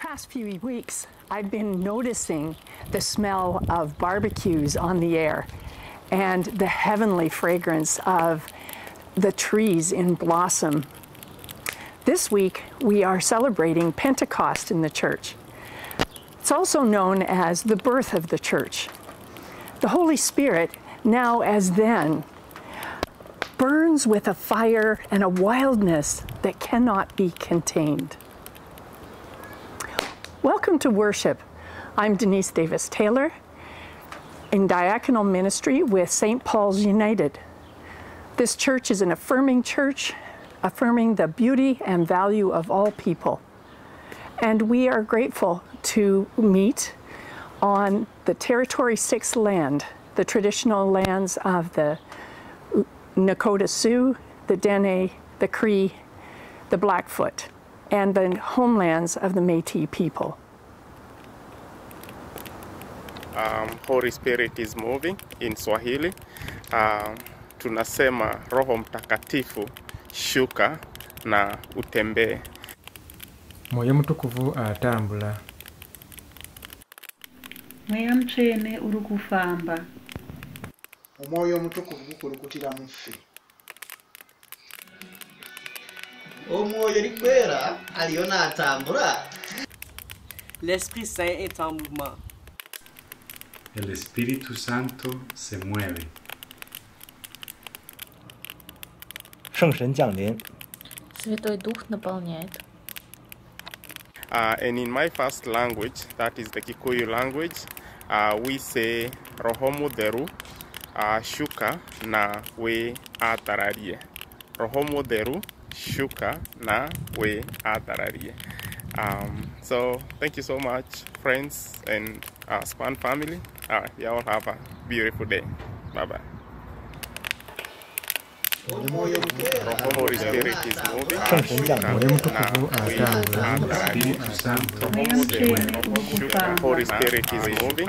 past few weeks, I've been noticing the smell of barbecues on the air and the heavenly fragrance of the trees in blossom. This week, we are celebrating Pentecost in the church. It's also known as the birth of the church. The Holy Spirit, now as then, burns with a fire and a wildness that cannot be contained. Welcome to worship. I'm Denise Davis Taylor in diaconal ministry with St. Paul's United. This church is an affirming church, affirming the beauty and value of all people. And we are grateful to meet on the Treaty 6 land, the traditional lands of the Nakota Sioux, the Dene, the Cree, the Blackfoot, and the homelands of the Métis people. Um, Holy Spirit is moving in Swahili. Um, tunasema Roho Mtakatifu shuka na utembee. mwoyo mutukuvu atambula mweya mutsvene uri kufamba omwoyo omutukuvu gukulukutira mu ffe omwoyo ligwera aliyo n'atambula L'Esprit Saint est en mouvement. El Espíritu Santo se mueve. 圣神降临， Святой Дух наполняет. Uh, and in my first language, that is the Kikuyu language, uh, we say Roho Mutheru uh, shuka na we atararie. Roho Mutheru shuka na we athararie um, so thank you so much friends and uh, span family uh, y'all have a beautiful day bye bye Holy Spirit is moving. Holy Spirit is moving.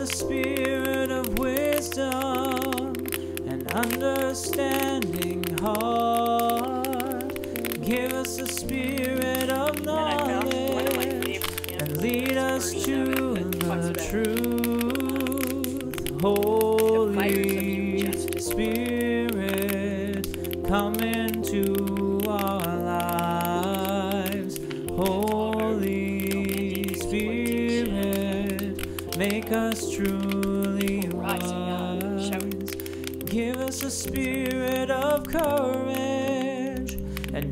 A spirit of wisdom and understanding heart. Give us a spirit of knowledge and lead us to the truth. Holy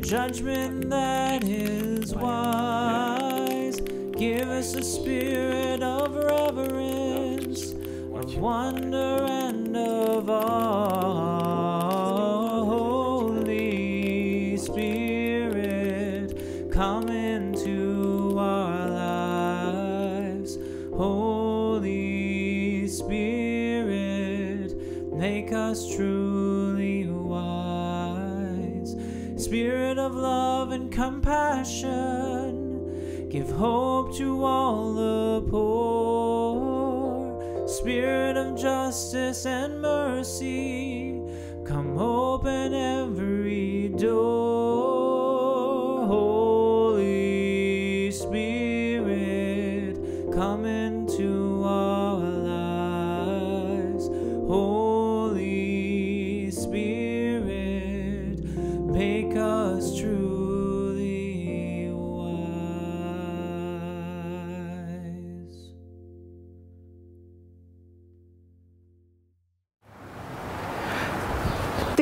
judgment that is wise. Give us a spirit of reverence, of wonder and of awe. Compassion, give hope to all the poor. Spirit of justice and mercy,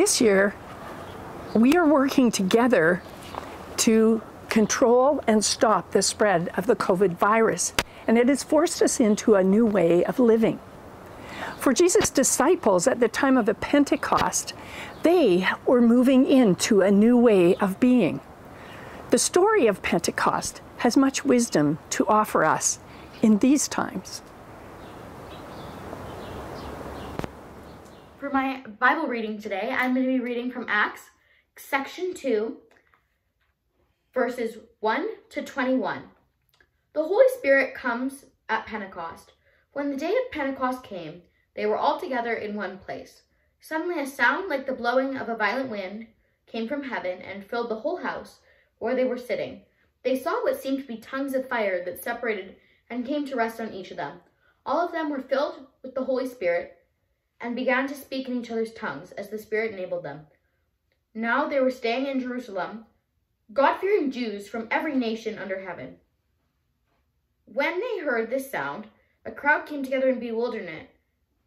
This year, we are working together to control and stop the spread of the COVID virus, and it has forced us into a new way of living. For Jesus' disciples at the time of the Pentecost, they were moving into a new way of being. The story of Pentecost has much wisdom to offer us in these times. For my Bible reading today, I'm going to be reading from Acts, section 2, verses 1 to 21. The Holy Spirit comes at Pentecost. When the day of Pentecost came, they were all together in one place. Suddenly, a sound like the blowing of a violent wind came from heaven and filled the whole house where they were sitting. They saw what seemed to be tongues of fire that separated and came to rest on each of them. All of them were filled with the Holy Spirit and began to speak in each other's tongues as the Spirit enabled them. Now they were staying in Jerusalem, God fearing Jews from every nation under heaven. When they heard this sound, a crowd came together in bewilderment,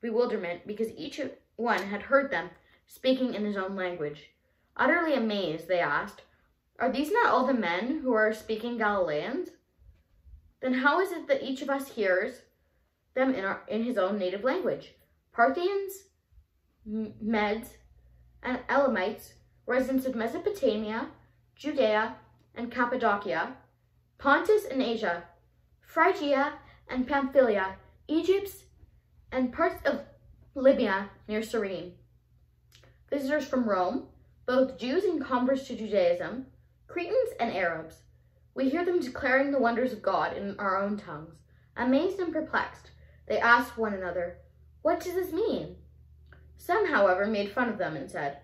bewilderment because each one had heard them speaking in his own language. Utterly amazed, they asked, Are these not all the men who are speaking Galileans? Then how is it that each of us hears them in, our, in his own native language? Parthians, Medes, and Elamites, residents of Mesopotamia, Judea, and Cappadocia, Pontus and Asia, Phrygia and Pamphylia, Egypt, and parts of Libya near Cyrene. Visitors from Rome, both Jews and converts to Judaism, Cretans and Arabs. We hear them declaring the wonders of God in our own tongues. Amazed and perplexed, they ask one another, What does this mean? Some, however, made fun of them and said,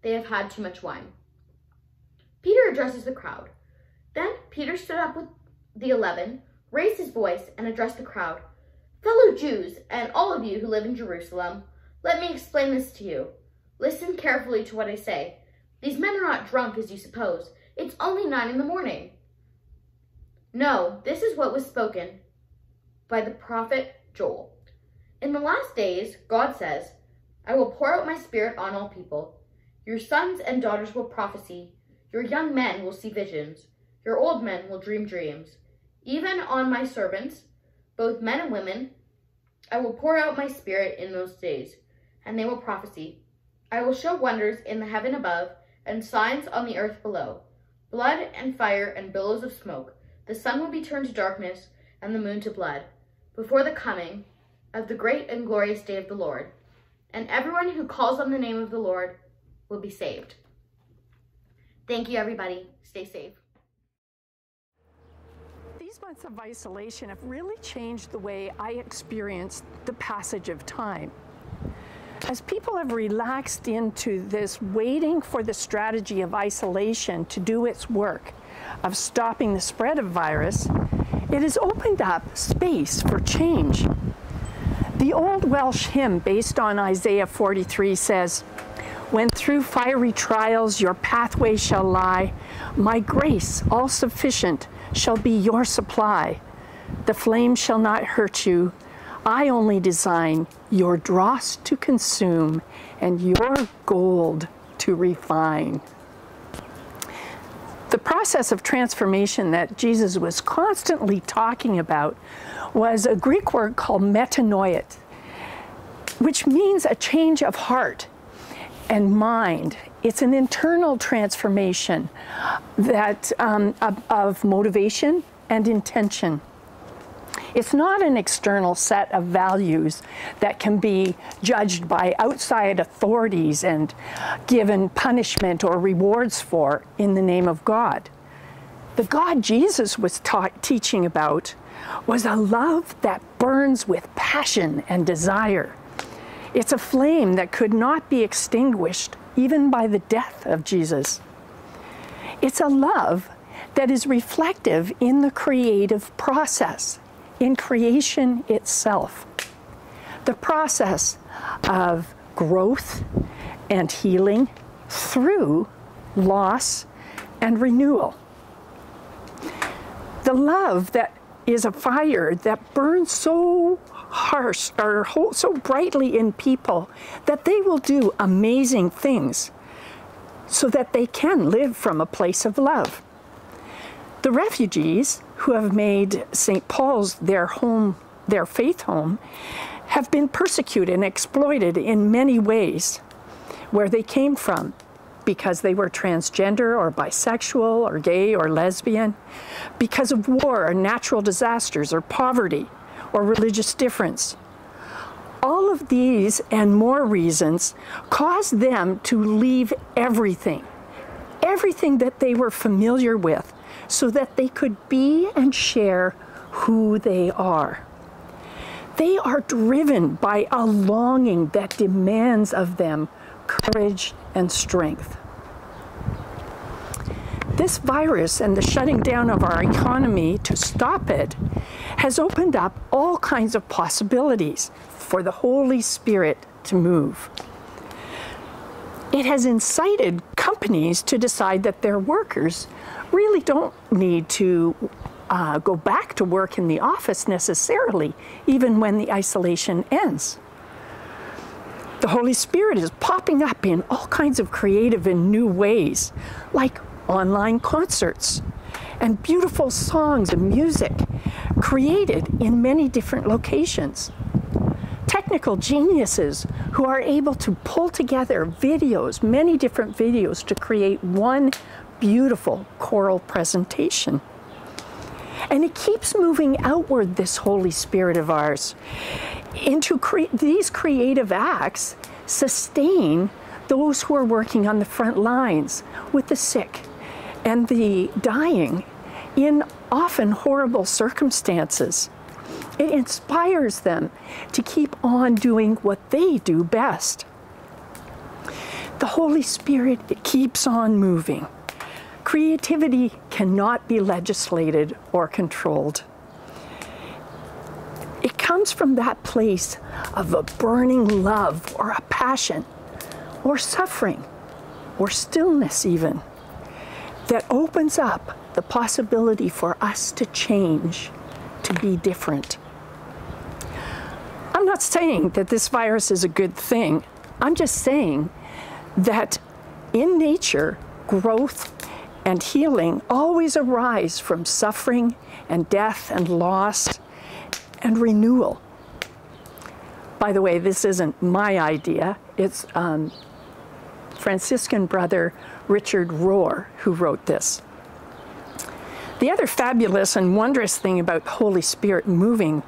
They have had too much wine. Peter addresses the crowd. Then Peter stood up with the eleven, raised his voice, and addressed the crowd. Fellow Jews, and all of you who live in Jerusalem, let me explain this to you. Listen carefully to what I say. These men are not drunk as you suppose. It's only nine in the morning. No, this is what was spoken by the prophet Joel. In the last days, God says, I will pour out my spirit on all people. Your sons and daughters will prophesy. Your young men will see visions. Your old men will dream dreams. Even on my servants, both men and women, I will pour out my spirit in those days, and they will prophesy. I will show wonders in the heaven above and signs on the earth below blood and fire and billows of smoke. The sun will be turned to darkness and the moon to blood before the coming of the great and glorious day of the Lord. And everyone who calls on the name of the Lord will be saved. Thank you, everybody. Stay safe. These months of isolation have really changed the way I experience the passage of time. As people have relaxed into this waiting for the strategy of isolation to do its work of stopping the spread of virus, it has opened up space for change. The old Welsh hymn based on Isaiah 43 says, When through fiery trials your pathway shall lie, my grace, all sufficient, shall be your supply. The flame shall not hurt you. I only design your dross to consume and your gold to refine. The process of transformation that Jesus was constantly talking about was a Greek word called metanoia, which means a change of heart and mind. It's an internal transformation that um, of, of motivation and intention. It's not an external set of values that can be judged by outside authorities and given punishment or rewards for in the name of God. The God Jesus was taught, teaching about was a love that burns with passion and desire. It's a flame that could not be extinguished even by the death of Jesus. It's a love that is reflective in the creative process in creation itself. The process of growth and healing through loss and renewal. The love that is a fire that burns so harsh or so brightly in people that they will do amazing things so that they can live from a place of love. The refugees who have made St. Paul's their home their faith home have been persecuted and exploited in many ways where they came from because they were transgender or bisexual or gay or lesbian, because of war or natural disasters or poverty or religious difference. All of these and more reasons caused them to leave everything, everything that they were familiar with, so that they could be and share who they are. They are driven by a longing that demands of them courage and strength. This virus and the shutting down of our economy to stop it has opened up all kinds of possibilities for the Holy Spirit to move. It has incited companies to decide that their workers really don't need to uh, go back to work in the office necessarily, even when the isolation ends. The Holy Spirit is popping up in all kinds of creative and new ways, like online concerts and beautiful songs and music created in many different locations. Technical geniuses who are able to pull together videos, many different videos, to create one beautiful choral presentation. And it keeps moving outward, this Holy Spirit of ours. Into cre- these creative acts sustain those who are working on the front lines with the sick and the dying in often horrible circumstances. It inspires them to keep on doing what they do best. The Holy Spirit keeps on moving. Creativity cannot be legislated or controlled. It comes from that place of a burning love or a passion or suffering or stillness, even, that opens up the possibility for us to change, to be different. I'm not saying that this virus is a good thing. I'm just saying that in nature, growth and healing always arise from suffering and death and loss and renewal. By the way, this isn't my idea. It's um, Franciscan brother Richard Rohr who wrote this. The other fabulous and wondrous thing about the Holy Spirit moving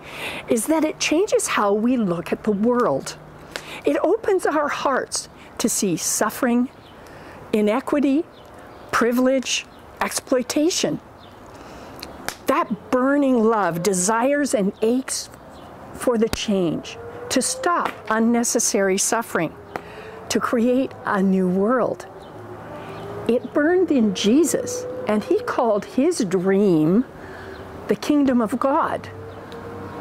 is that it changes how we look at the world. It opens our hearts to see suffering, inequity, privilege, exploitation. That burning love desires and aches for the change, to stop unnecessary suffering, to create a new world. It burned in Jesus, and he called his dream the kingdom of God.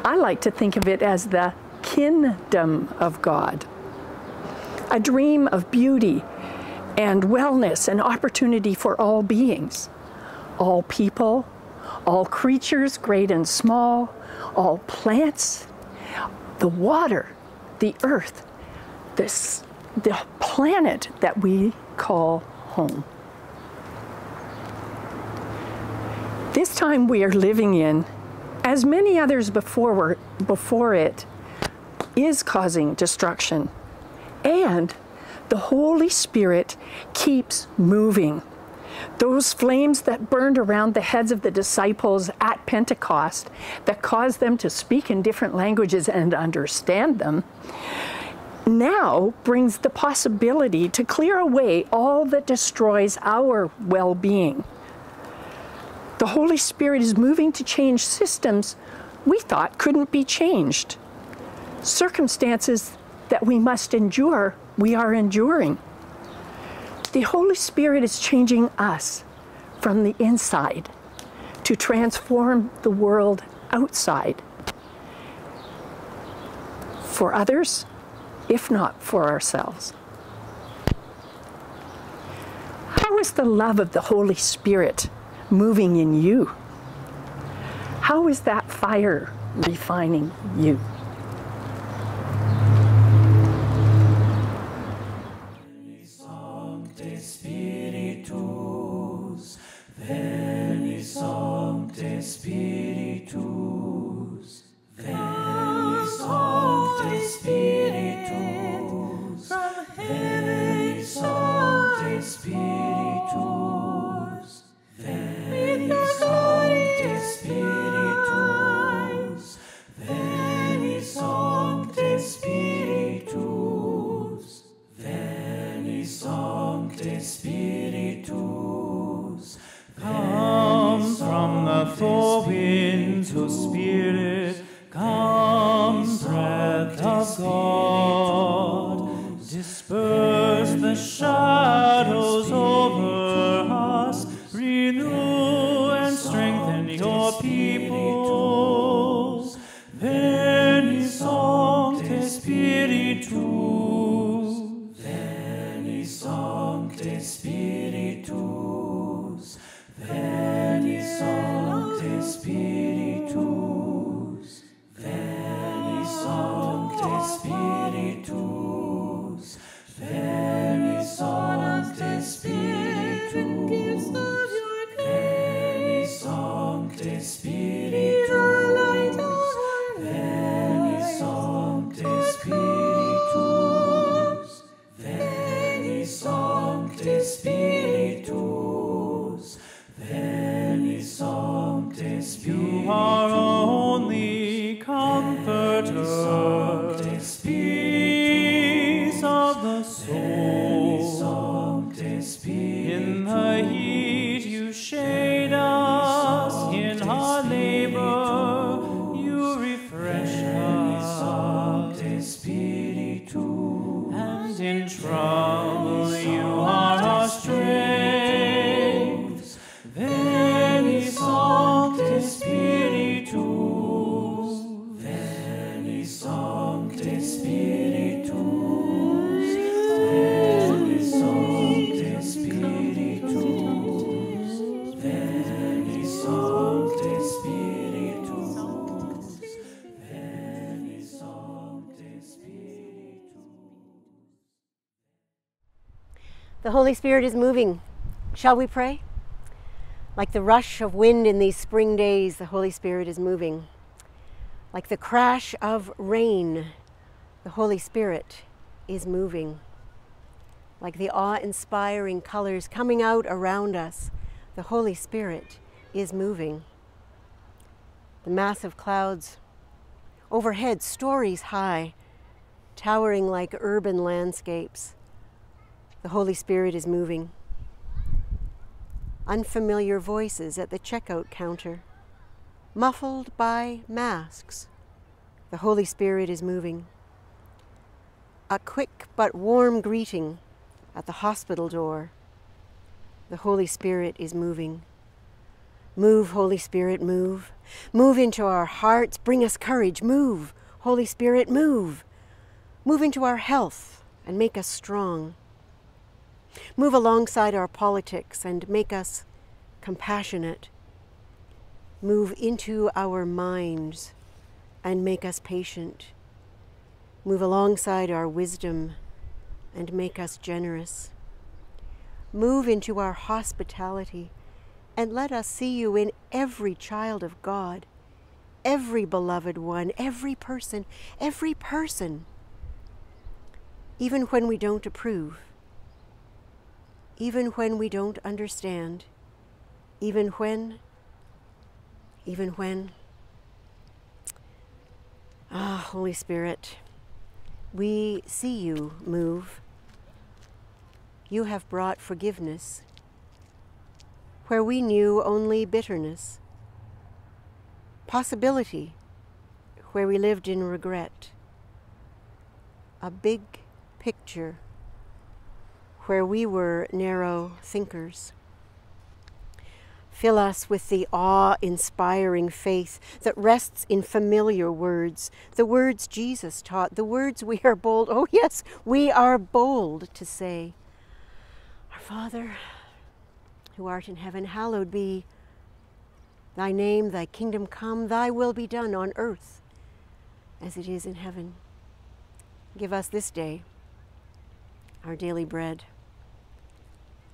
I like to think of it as the kin-dom of God. A dream of beauty and wellness and opportunity for all beings, all people, all creatures, great and small, all plants, the water, the earth, this, the planet that we call home. This time we are living in, as many others before, before it, is causing destruction. And the Holy Spirit keeps moving. Those flames that burned around the heads of the disciples at Pentecost, that caused them to speak in different languages and understand them, now brings the possibility to clear away all that destroys our well being. The Holy Spirit is moving to change systems we thought couldn't be changed. Circumstances that we must endure, we are enduring. The Holy Spirit is changing us from the inside to transform the world outside. For others, if not for ourselves. How is the love of the Holy Spirit moving in you? How is that fire refining you? Spiritus, comes from the four winds, whose spirit. And in trouble you are Holy Spirit is moving. Shall we pray? Like the rush of wind in these spring days, the Holy Spirit is moving. Like the crash of rain, the Holy Spirit is moving. Like the awe inspiring colors coming out around us, the Holy Spirit is moving. The massive clouds overhead, stories high, towering like urban landscapes. The Holy Spirit is moving. Unfamiliar voices at the checkout counter, muffled by masks. The Holy Spirit is moving. A quick but warm greeting at the hospital door. The Holy Spirit is moving. Move, Holy Spirit, move. Move into our hearts. Bring us courage. Move, Holy Spirit, move. Move into our health and make us strong. Move alongside our politics and make us compassionate. Move into our minds and make us patient. Move alongside our wisdom and make us generous. Move into our hospitality and let us see you in every child of God, every beloved one, every person, every person, even when we don't approve, even when we don't understand, even when, even when. Ah, Holy Spirit, we see you move. You have brought forgiveness where we knew only bitterness, possibility where we lived in regret, a big picture where we were narrow thinkers. Fill us with the awe inspiring faith that rests in familiar words, the words Jesus taught, the words we are bold, oh yes, we are bold to say. Our Father, who art in heaven, hallowed be thy name, thy kingdom come, thy will be done on earth as it is in heaven. Give us this day our daily bread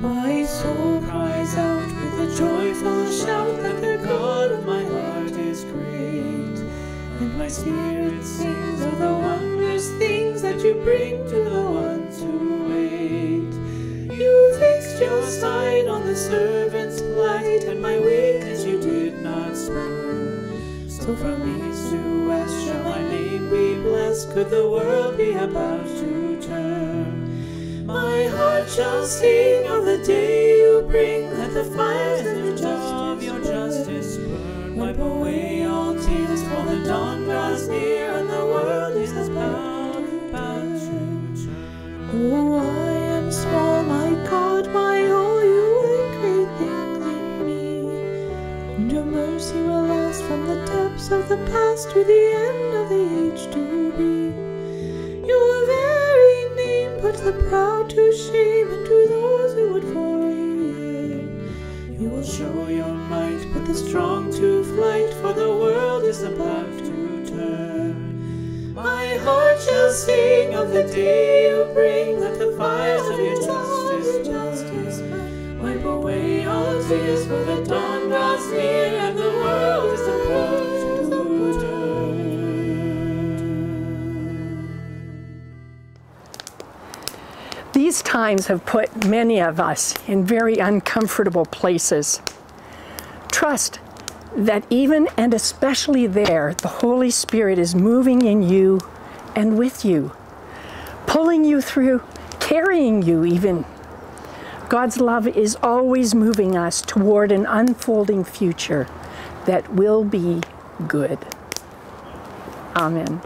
My soul cries out with a joyful shout that the God of my heart is great. And my spirit sings of the wondrous things that you bring to the ones who wait. You fixed your sight on the servant's plight, and my weakness you did not spurn. So from east to west shall my name be blessed, could the world be about to. My heart shall sing of the day you bring, let the fires and the of your justice burn. Wipe away all tears, for the dawn draws near, and the world is about, about to turn. Oh, I am small, my God, my all, you great things in me. And your mercy will last from the depths of the past to the end of the age to be. The proud to shame, and to those who would foreign. You will show your might, put the strong to flight, for the world is about to turn. My heart shall sing of the day you bring, let the fires of your justice burn. Wipe away all tears, for the dawn draws near, These times have put many of us in very uncomfortable places. Trust that even and especially there, the Holy Spirit is moving in you and with you, pulling you through, carrying you even. God's love is always moving us toward an unfolding future that will be good. Amen.